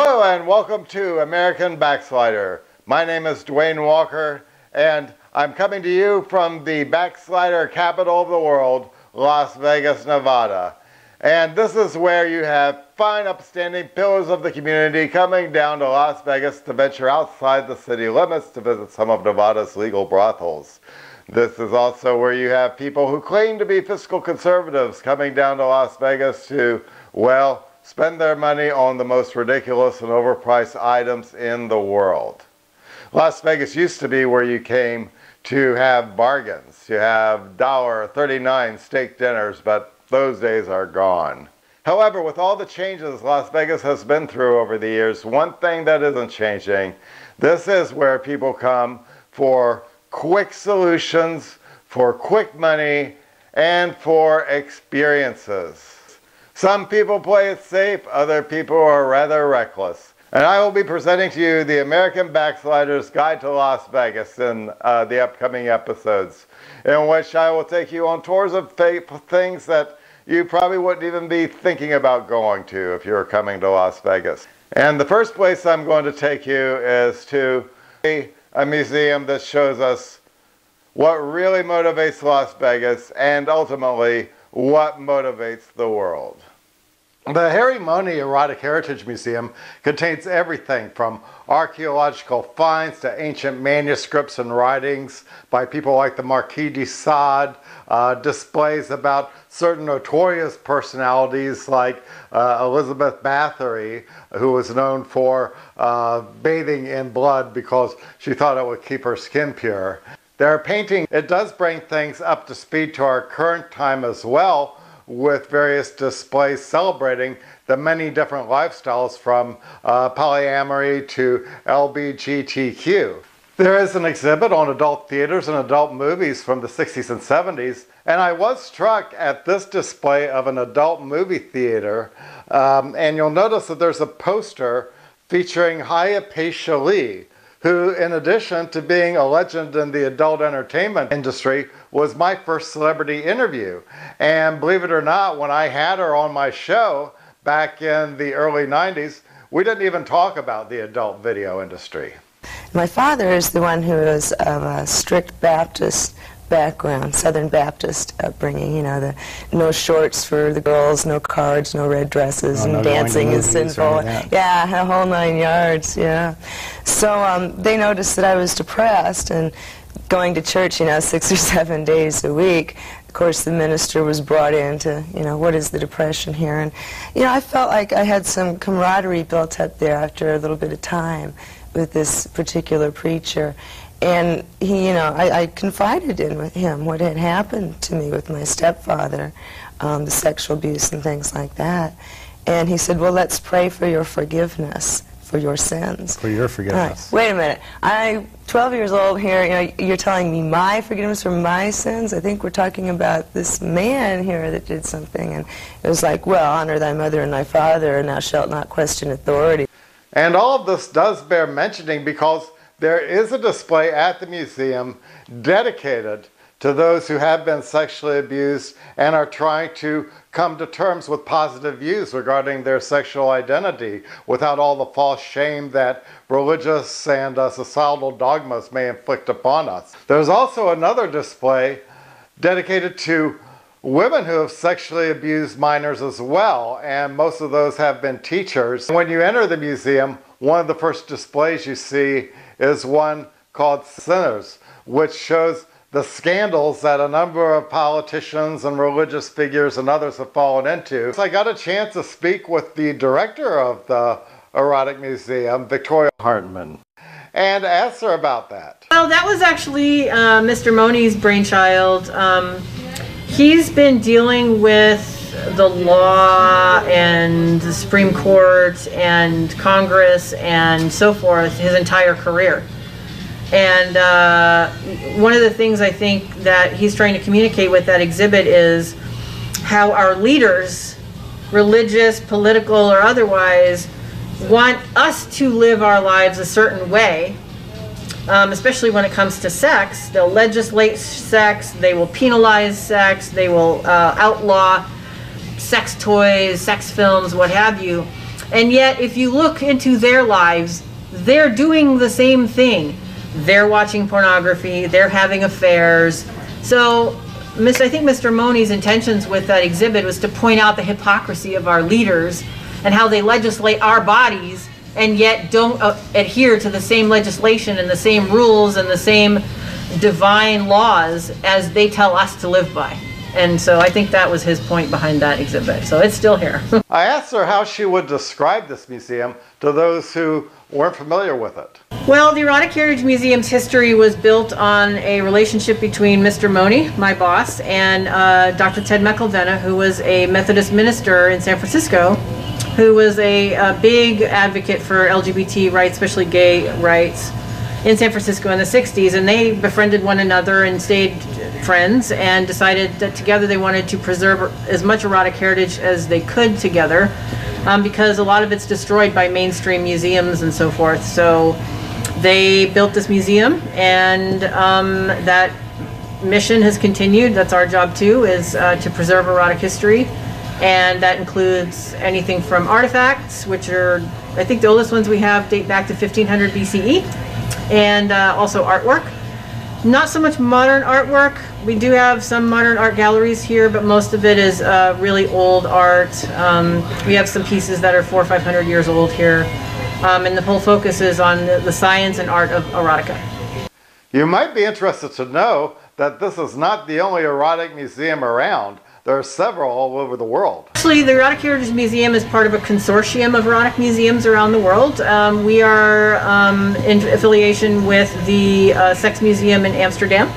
Hello and welcome to American Backslider. My name is Dwayne Walker and I'm coming to you from the backslider capital of the world, Las Vegas, Nevada. And this is where you have fine upstanding pillars of the community coming down to Las Vegas to venture outside the city limits to visit some of Nevada's legal brothels. This is also where you have people who claim to be fiscal conservatives coming down to Las Vegas to, well, spend their money on the most ridiculous and overpriced items in the world. Las Vegas used to be where you came to have bargains. You have $1.39 steak dinners, but those days are gone. However, with all the changes Las Vegas has been through over the years, one thing that isn't changing, this is where people come for quick solutions, for quick money, and for experiences. Some people play it safe, other people are rather reckless. And I will be presenting to you the American Backslider's Guide to Las Vegas in uh, the upcoming episodes, in which I will take you on tours of things that you probably wouldn't even be thinking about going to if you were coming to Las Vegas. And the first place I'm going to take you is to a, a museum that shows us what really motivates Las Vegas and ultimately what motivates the world. The Harry Mohney Erotic Heritage Museum contains everything from archaeological finds to ancient manuscripts and writings by people like the Marquis de Sade, uh, displays about certain notorious personalities like uh, Elizabeth Bathory, who was known for uh, bathing in blood because she thought it would keep her skin pure. Their painting, it does bring things up to speed to our current time as well, with various displays celebrating the many different lifestyles from uh, polyamory to LBGTQ. There is an exhibit on adult theaters and adult movies from the 60s and 70s, and I was struck at this display of an adult movie theater, um, and you'll notice that there's a poster featuring Hyapatia Lee, who, in addition to being a legend in the adult entertainment industry, was my first celebrity interview. And believe it or not, when I had her on my show back in the early 90s, we didn't even talk about the adult video industry. My father is the one who was of a strict Baptist background, Southern Baptist upbringing. You know, the no shorts for the girls, no cards, no red dresses, oh, and dancing is sinful. Yeah, a whole nine yards. Yeah. So um, they noticed that I was depressed and going to church. You know, six or seven days a week. Of course, the minister was brought in to, you know, what is the depression here? And, you know, I felt like I had some camaraderie built up there after a little bit of time with this particular preacher and he, you know, I, I, confided in with him what had happened to me with my stepfather, um, the sexual abuse and things like that. And he said, "Well, let's pray for your forgiveness for your sins." For your forgiveness. Right. Wait a minute. I'm 12 years old here. You know, you're telling me my forgiveness for my sins. I think we're talking about this man here that did something, and it was like, "Well, honor thy mother and thy father, and thou shalt not question authority." And all of this does bear mentioning because there is a display at the museum dedicated to those who have been sexually abused and are trying to come to terms with positive views regarding their sexual identity without all the false shame that religious and uh, societal dogmas may inflict upon us. There's also another display dedicated to women who have sexually abused minors as well, and most of those have been teachers. When you enter the museum, one of the first displays you see is one called Sinners, which shows the scandals that a number of politicians and religious figures and others have fallen into. So I got a chance to speak with the director of the Erotic Museum, Victoria Hartmann, and asked her about that. Well, that was actually uh, Mr. Mohney's brainchild. Um, he's been dealing with the law and the Supreme Court and Congress and so forth his entire career. And uh, one of the things I think that he's trying to communicate with that exhibit is how our leaders, religious, political, or otherwise, want us to live our lives a certain way, um, especially when it comes to sex. They'll legislate sex, they will penalize sex, they will uh, outlaw sex toys, sex films, what have you. And yet, if you look into their lives, they're doing the same thing. They're watching pornography, they're having affairs. So, Mr. I think Mr. Mohney's intentions with that exhibit was to point out the hypocrisy of our leaders and how they legislate our bodies and yet don't uh, adhere to the same legislation and the same rules and the same divine laws as they tell us to live by. And so I think that was his point behind that exhibit. So it's still here. I asked her how she would describe this museum to those who weren't familiar with it. Well, the Erotic Heritage Museum's history was built on a relationship between Mr. Mohney, my boss, and uh, Dr. Ted McIlvenna, who was a Methodist minister in San Francisco, who was a, a big advocate for LGBT rights, especially gay rights in San Francisco in the 60s, and they befriended one another and stayed friends and decided that together they wanted to preserve as much erotic heritage as they could together um, because a lot of it's destroyed by mainstream museums and so forth. So they built this museum, and um, that mission has continued. That's our job too, is uh, to preserve erotic history. And that includes anything from artifacts, which are, I think the oldest ones we have date back to 1500 BCE and uh, also artwork. Not so much modern artwork. We do have some modern art galleries here, but most of it is uh, really old art. Um, we have some pieces that are four or five hundred years old here, um, and the whole focus is on the, the science and art of erotica. You might be interested to know that this is not the only erotic museum around. There are several all over the world. Actually, the Erotic Heritage Museum is part of a consortium of erotic museums around the world. Um, we are um, in affiliation with the uh, Sex Museum in Amsterdam.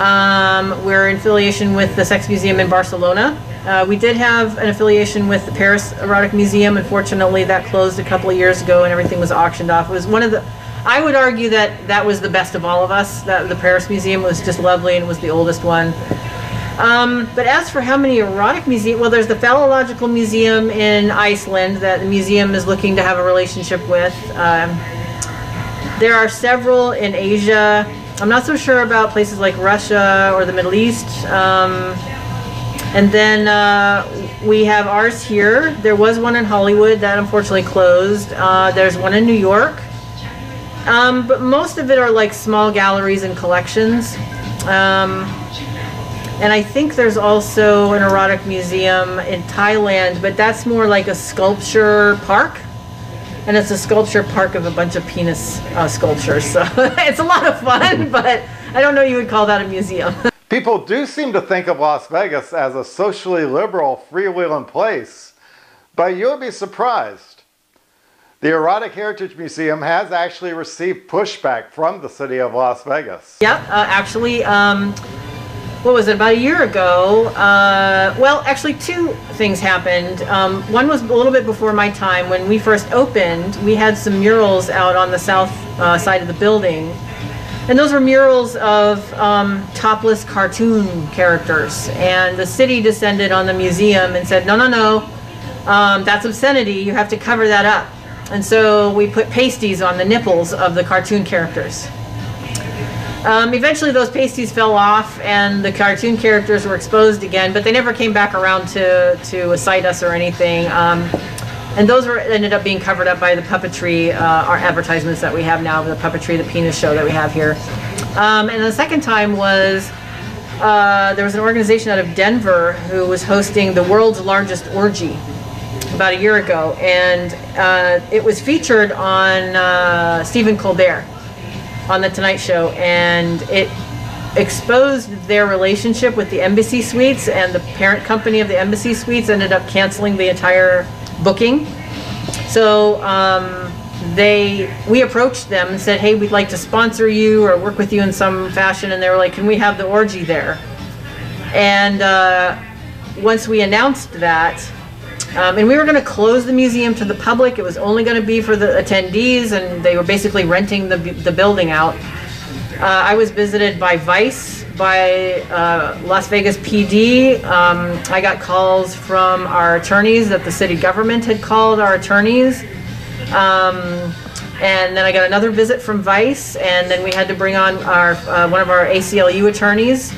Um, we're in affiliation with the Sex Museum in Barcelona. Uh, we did have an affiliation with the Paris Erotic Museum. Unfortunately, that closed a couple of years ago and everything was auctioned off. It was one of the I would argue that that was the best of all of us. That the Paris Museum was just lovely and was the oldest one. Um, but as for how many erotic museums, well, there's the Phallological Museum in Iceland that the museum is looking to have a relationship with. Um, there are several in Asia. I'm not so sure about places like Russia or the Middle East. Um, and then uh, we have ours here. There was one in Hollywood that unfortunately closed. Uh, there's one in New York. Um, but most of it are like small galleries and collections. And I think there's also an erotic museum in Thailand, but that's more like a sculpture park. And it's a sculpture park of a bunch of penis uh, sculptures. So it's a lot of fun, but I don't know you would call that a museum. People do seem to think of Las Vegas as a socially liberal, freewheeling place, but you'll be surprised. The Erotic Heritage Museum has actually received pushback from the city of Las Vegas. Yep, uh, actually, um, what was it, about a year ago, uh, well, actually two things happened. Um, one was a little bit before my time. When we first opened, we had some murals out on the south uh, side of the building. And those were murals of um, topless cartoon characters. And the city descended on the museum and said, no, no, no, um, that's obscenity. You have to cover that up. And so we put pasties on the nipples of the cartoon characters. Um, eventually, those pasties fell off, and the cartoon characters were exposed again, but they never came back around to to cite us or anything. Um, and those were ended up being covered up by the puppetry, uh, our advertisements that we have now, the puppetry, the penis show that we have here. Um, and the second time was uh, there was an organization out of Denver who was hosting the world's largest orgy about a year ago, and uh, it was featured on uh, Stephen Colbert on the Tonight Show, and it exposed their relationship with the Embassy Suites, and the parent company of the Embassy Suites ended up canceling the entire booking. So um, they, we approached them and said, "Hey, we'd like to sponsor you or work with you in some fashion," and they were like, "Can we have the orgy there?" And uh, once we announced that, um, and we were going to close the museum to the public. It was only going to be for the attendees, and they were basically renting the, the building out. Uh, I was visited by Vice, by uh, Las Vegas PD. Um, I got calls from our attorneys that the city government had called our attorneys. Um, and then I got another visit from Vice, and then we had to bring on our uh, one of our ACLU attorneys,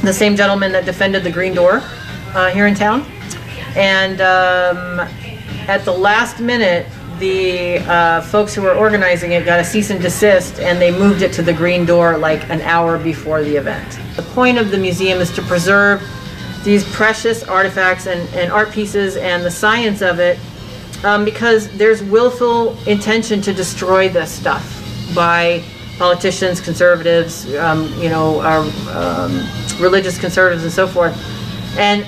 the same gentleman that defended the Green Door uh, here in town and um, at the last minute, the uh, folks who were organizing it got a cease and desist and they moved it to the green door like an hour before the event. The point of the museum is to preserve these precious artifacts and, and art pieces and the science of it um, because there's willful intention to destroy this stuff by politicians, conservatives, um, you know, our, um, religious conservatives and so forth. And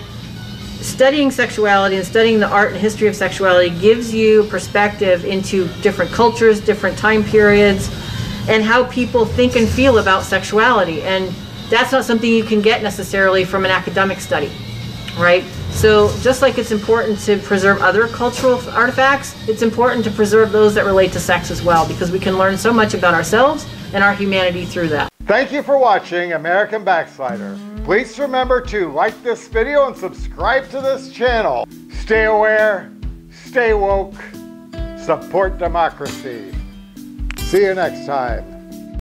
studying sexuality and studying the art and history of sexuality gives you perspective into different cultures, different time periods, and how people think and feel about sexuality. And that's not something you can get necessarily from an academic study, right? So just like it's important to preserve other cultural artifacts, it's important to preserve those that relate to sex as well because we can learn so much about ourselves and our humanity through that. Thank you for watching American Backslider. Please remember to like this video and subscribe to this channel. Stay aware, stay woke, support democracy. See you next time.